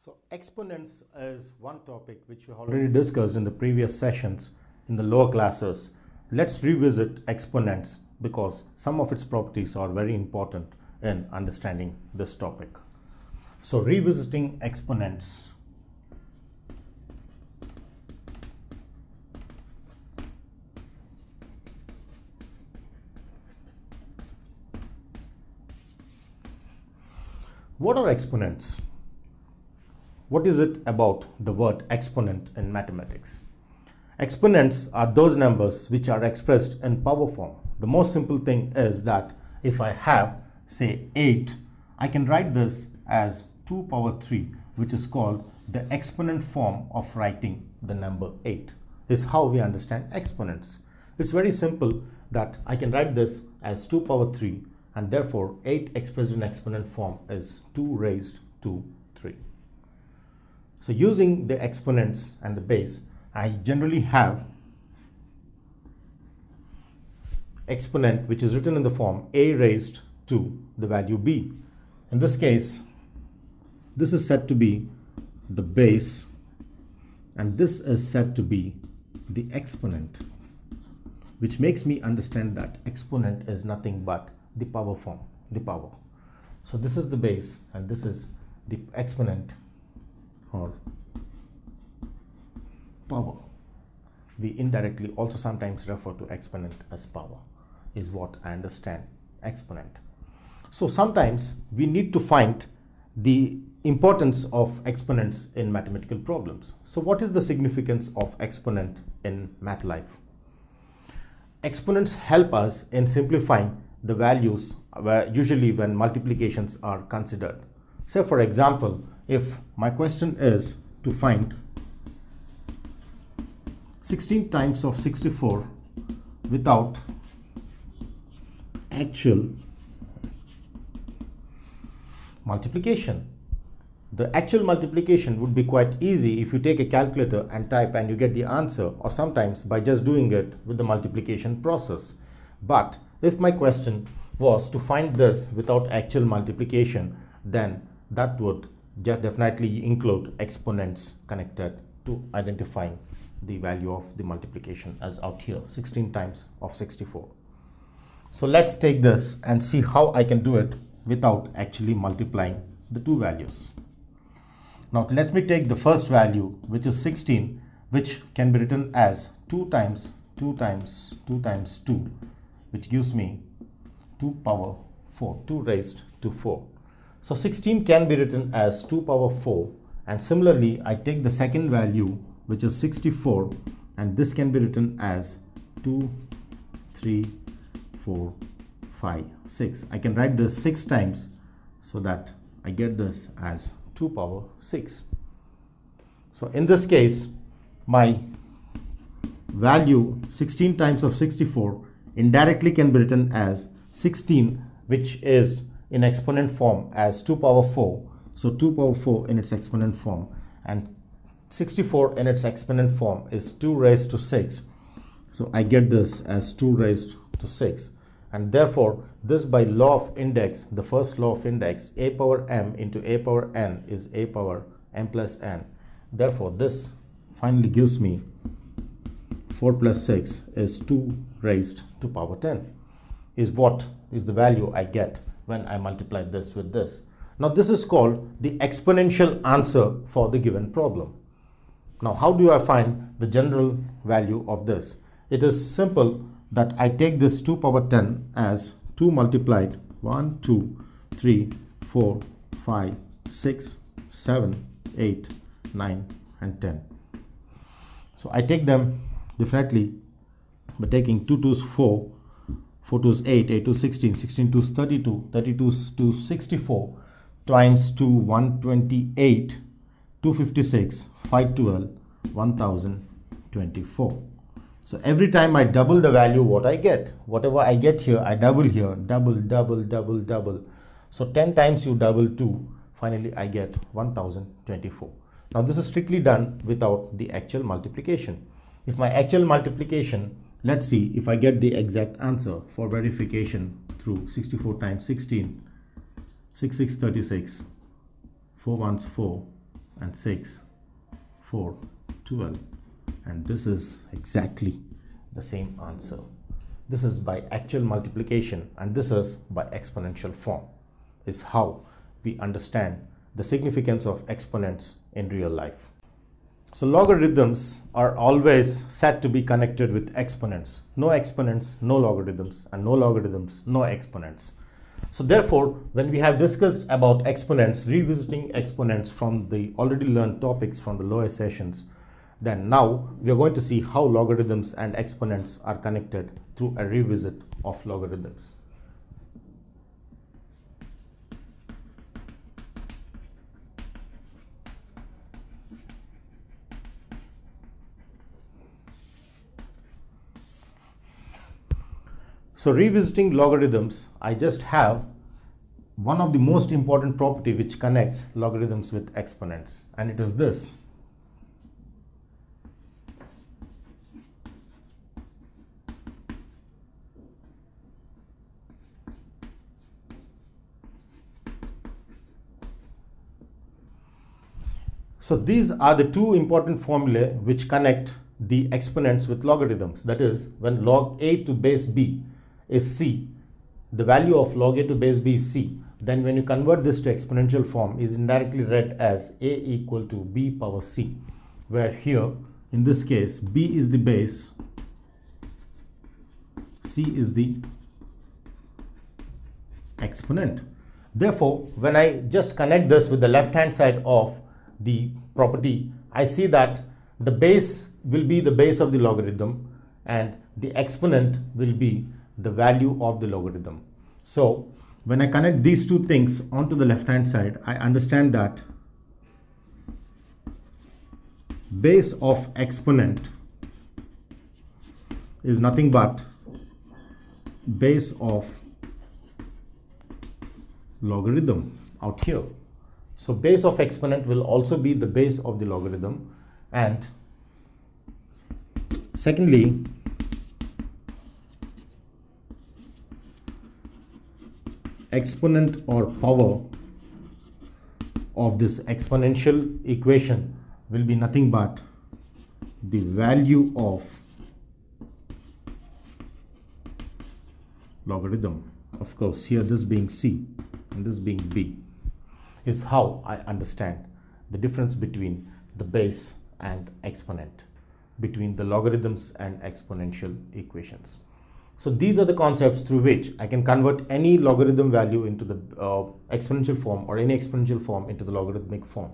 So exponents is one topic which we already discussed in the previous sessions in the lower classes. Let's revisit exponents because some of its properties are very important in understanding this topic. So revisiting exponents. What are exponents? What is it about the word exponent in mathematics? Exponents are those numbers which are expressed in power form. The most simple thing is that if I have say 8, I can write this as 2 power 3 which is called the exponent form of writing the number 8 is how we understand exponents. It's very simple that I can write this as 2 power 3 and therefore 8 expressed in exponent form is 2 raised to 3. So using the exponents and the base, I generally have exponent which is written in the form a raised to the value b. In this case, this is said to be the base and this is said to be the exponent which makes me understand that exponent is nothing but the power form, the power. So this is the base and this is the exponent or power. We indirectly also sometimes refer to exponent as power is what I understand exponent. So sometimes we need to find the importance of exponents in mathematical problems. So what is the significance of exponent in math life? Exponents help us in simplifying the values uh, where usually when multiplications are considered. Say for example, if my question is to find 16 times of 64 without actual multiplication. The actual multiplication would be quite easy if you take a calculator and type and you get the answer or sometimes by just doing it with the multiplication process. But if my question was to find this without actual multiplication, then that would definitely include exponents connected to identifying the value of the multiplication as out here 16 times of 64. So let's take this and see how I can do it without actually multiplying the two values. Now let me take the first value which is 16 which can be written as 2 times 2 times 2 times 2 which gives me 2 power 4 2 raised to 4. So 16 can be written as 2 power 4 and similarly I take the second value which is 64 and this can be written as 2 3 4 5 6 I can write this 6 times so that I get this as 2 power 6 so in this case my value 16 times of 64 indirectly can be written as 16 which is in exponent form as 2 power 4 so 2 power 4 in its exponent form and 64 in its exponent form is 2 raised to 6 so I get this as 2 raised to 6 and therefore this by law of index the first law of index a power m into a power n is a power m plus n. Therefore this finally gives me 4 plus 6 is 2 raised to power 10 is what is the value I get when I multiply this with this. Now this is called the exponential answer for the given problem. Now how do I find the general value of this? It is simple that I take this 2 power 10 as 2 multiplied 1, 2, 3, 4, 5, 6, 7, 8, 9 and 10. So I take them definitely by taking 2 2's 4, 4 2's 8, 8 2 16, 16 to 32, 32 to 64 times 2 128, 256, 512, 1024. So every time I double the value what I get, whatever I get here, I double here, double, double, double, double. So 10 times you double 2, finally I get 1024. Now this is strictly done without the actual multiplication. If my actual multiplication, let's see if I get the exact answer for verification through 64 times 16, 6636, 4 ones 4, and 6 4 12 and this is exactly the same answer. This is by actual multiplication and this is by exponential form. Is how we understand the significance of exponents in real life so logarithms are always said to be connected with exponents no exponents no logarithms and no logarithms no exponents so therefore, when we have discussed about exponents, revisiting exponents from the already learned topics from the lower sessions, then now we are going to see how logarithms and exponents are connected through a revisit of logarithms. So revisiting logarithms, I just have one of the most important property which connects logarithms with exponents and it is this. So these are the two important formulae which connect the exponents with logarithms. That is, when log a to base b is c, the value of log a to base b is c, then when you convert this to exponential form is indirectly read as a equal to b power c, where here in this case b is the base, c is the exponent. Therefore, when I just connect this with the left hand side of the property, I see that the base will be the base of the logarithm and the exponent will be the value of the logarithm. So when I connect these two things onto the left hand side, I understand that base of exponent is nothing but base of logarithm out here. So base of exponent will also be the base of the logarithm and secondly exponent or power of this exponential equation will be nothing but the value of logarithm of course here this being c and this being b is how I understand the difference between the base and exponent between the logarithms and exponential equations. So these are the concepts through which I can convert any logarithm value into the uh, exponential form or any exponential form into the logarithmic form.